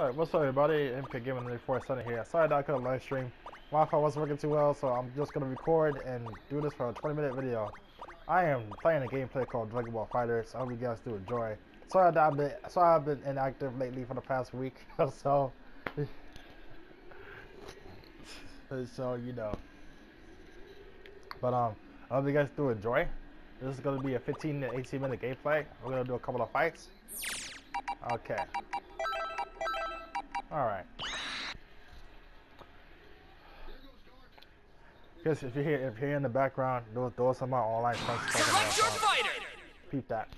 Alright, what's up everybody? MK Gaming 470 here. Sorry that I couldn't live stream. Wi-Fi wasn't working too well, so I'm just gonna record and do this for a 20 minute video. I am playing a gameplay called Dragon Ball FighterZ. I hope you guys do enjoy. Sorry that I've been sorry I've been inactive lately for the past week, or so so you know. But um, I hope you guys do enjoy. This is gonna be a 15 to 18 minute gameplay. We're gonna do a couple of fights. Okay. Alright. Because if you hear if you hear in the background, those those are my online friends talking about Select your something. fighter! Peep that.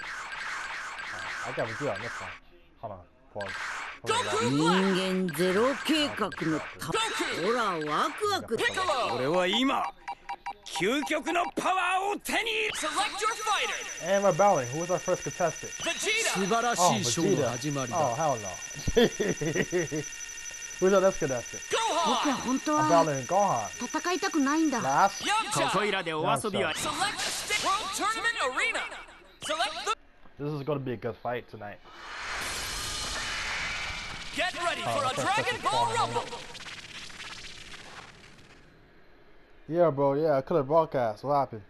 Uh, I got a deal on this one. Hold on. Pause. 人間ゼロ計画のたほらワクワク!俺は今究極のパワーを手に Select your fighter! And we're battling. Who was our first contestant? 素 Vegeta! 晴ら Oh, しいショーの Vegeta. 始まりだ Oh, hell no. Who's our next contestant? 僕は Gohan! 本当 I'm は battling Gohan. 戦いたくないんだ Last. こ Yamcha! こいらでお遊びは Select a state World Tournament Arena! Select the... This is going to be a good fight tonight. Get ready Oh, for a that's Dragon such a Ball fun Rumble! Yeah, bro. Yeah, I could have broadcast. What happened?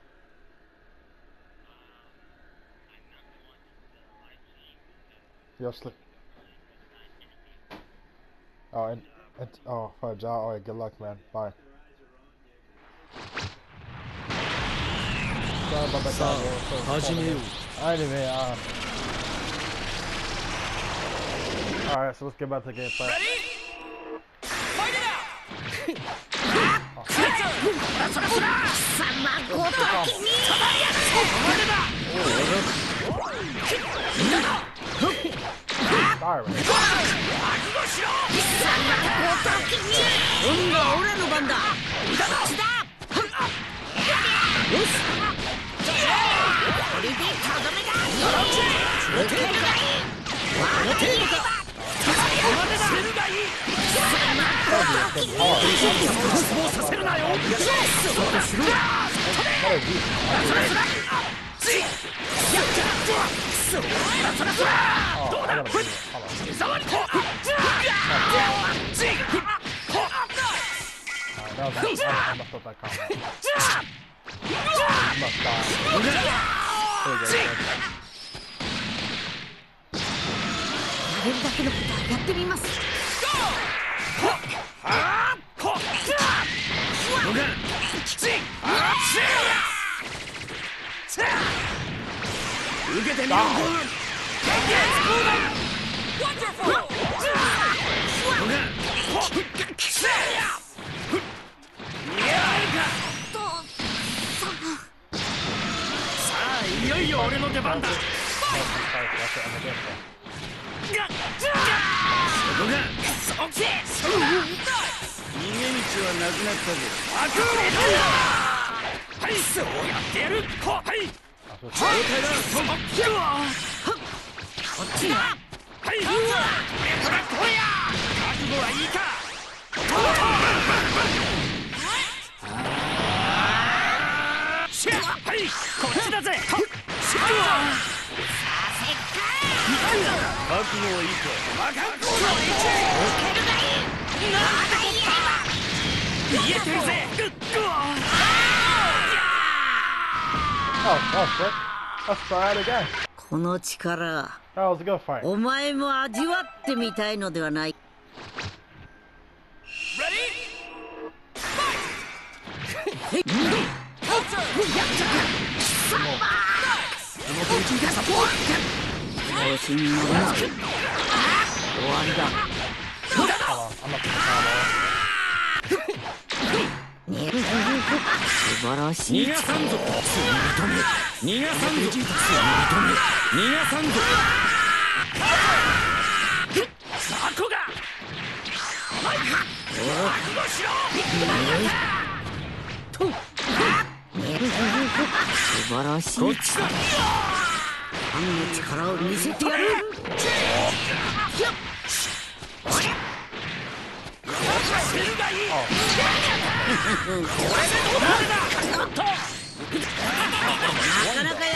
Yo, sleep. Oh, and, and oh, fudge. Oh, all right. Good luck, man. Bye. Sorry. How'd you know? Anyway, uh. Alright, so let's get back to the gameplay. Ready? All right. 今度は俺の番だこれでとどめだ抜けるがいい抜けるかするがいるなよそうれるだけのことはやってみます。受けてみろいよいよ俺の出番だそこがそけそこだ。逃げ道はなくなったぜアクーはいそうやってやるこはい。状態だそここっちだはい。これからこれや覚悟はい。い。かはい。こっちだぜこしゃこの力お前も味わってみたいのではない。調子に乗るな終わりだ Hold on. I'm not gonna combo. ね素晴らしい逃がさんぞ逃がさんぞ逃がさんぞそこが素晴らしいこっちだンの力を見せてやる。なかなか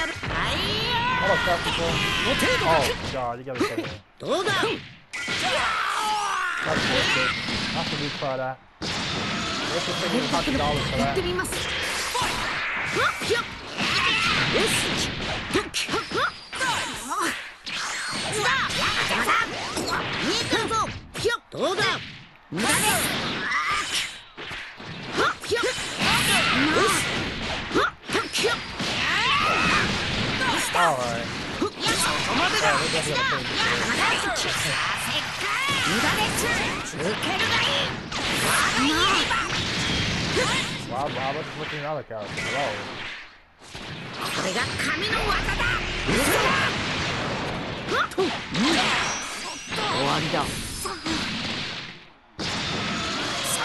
どうだこれが神の技だ終わりださ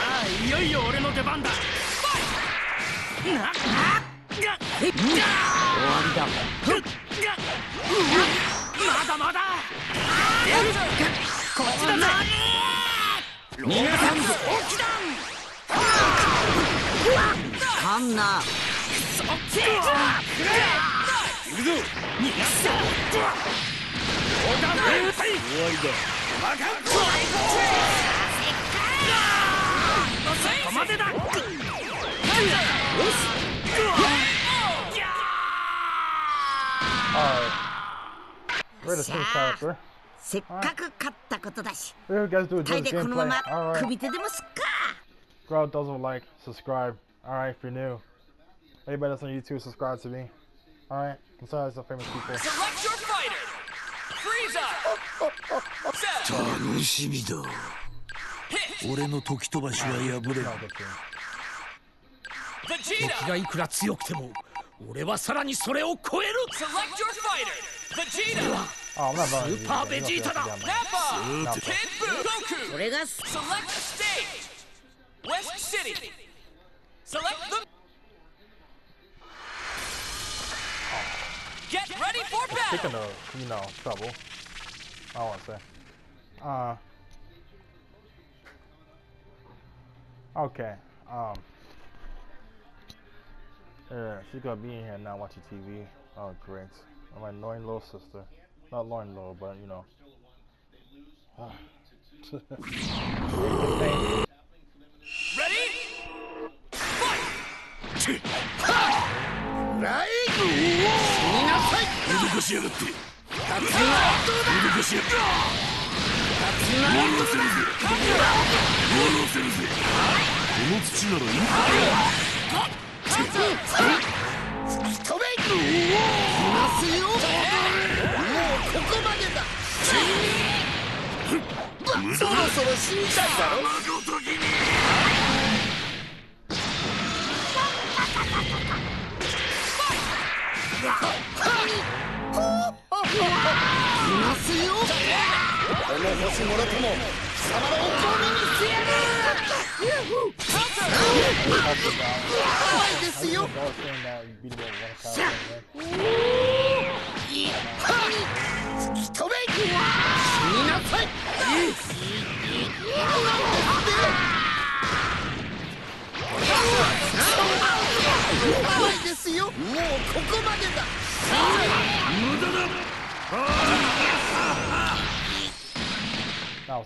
あいよいよ俺の出番だ。ななが終わりだ。ふっがまだまだ。こっちだぜ皆さん大きだあんなそっち行くぞ逃がすおだ終わりだ Alright. We're the same character. せっかく勝ったことだし We're gonna do a タイ just でこのま gameplay. ま Alright. 首手でもすっか Grow doesn't like, subscribe. Alright, if you're new. Anybody that's on YouTube, subscribe to me. Alright, besides the famous people. Select your fighter. Frieza. Set. 楽しみだ Hit. 俺の時飛ばしは破れ 敵がいくら強くても俺はさらにそれを超える。スーパーベジータだ。ああ、そう。ああ。あ。あ。Yeah, she's gonna be in here now watching TV. Oh, great. My annoying little sister. Not annoying little, but you know. Ready? Fight. 脅かしやがって脅かしやがって戻せるぜ戻せるぜこの土ならいい飛そろそろ死にたいだろごときにいますよ。この星もろともですよだだも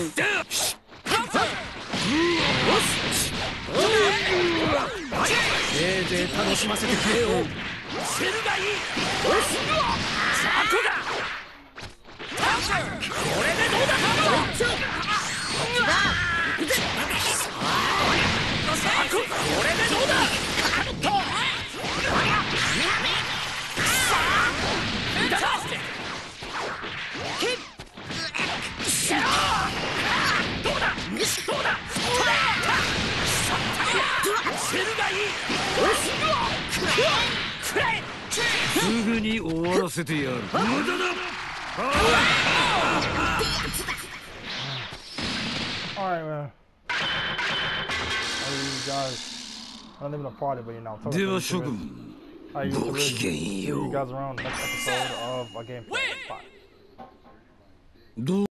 う一丁で楽しませてくれよ。セルがいい。ザコだ。これでどうだ？ちょせてやる無駄だ Alright, man. How you guys? Not even a party, but you know, I'm talking で to は you 諸 guys. 君 I used to ご really きげん see よ you う guys around next episode of a gameplay. Bye. どう